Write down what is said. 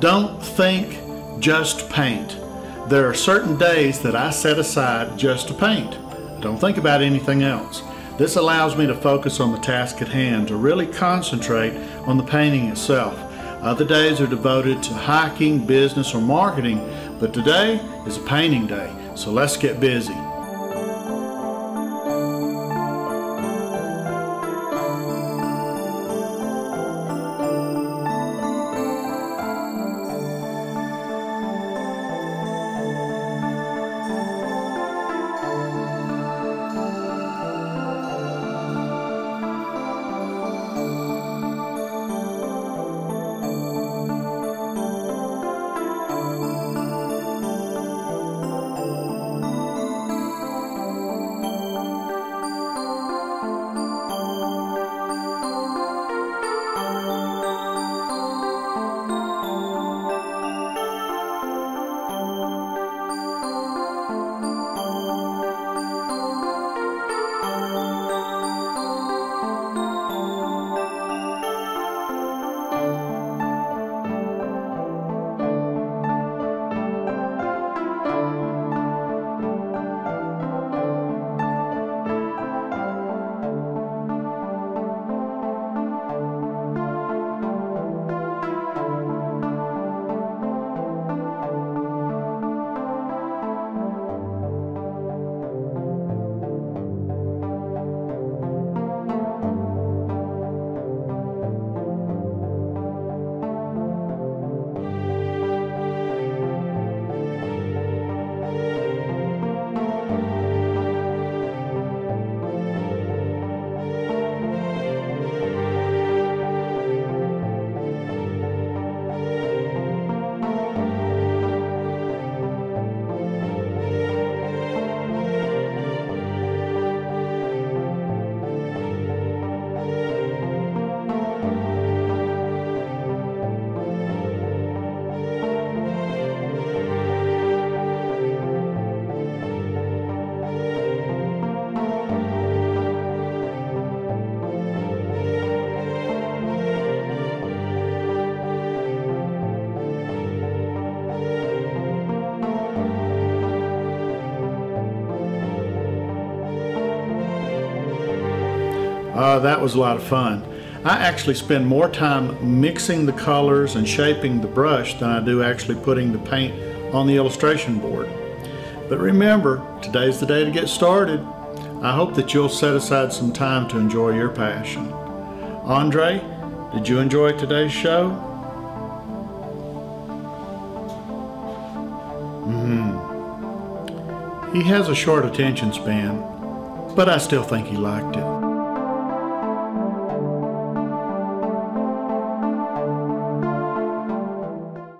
Don't think just paint. There are certain days that I set aside just to paint. Don't think about anything else. This allows me to focus on the task at hand, to really concentrate on the painting itself. Other days are devoted to hiking, business, or marketing, but today is a painting day, so let's get busy. Uh, that was a lot of fun. I actually spend more time mixing the colors and shaping the brush than I do actually putting the paint on the illustration board. But remember, today's the day to get started. I hope that you'll set aside some time to enjoy your passion. Andre, did you enjoy today's show? Mm. He has a short attention span, but I still think he liked it.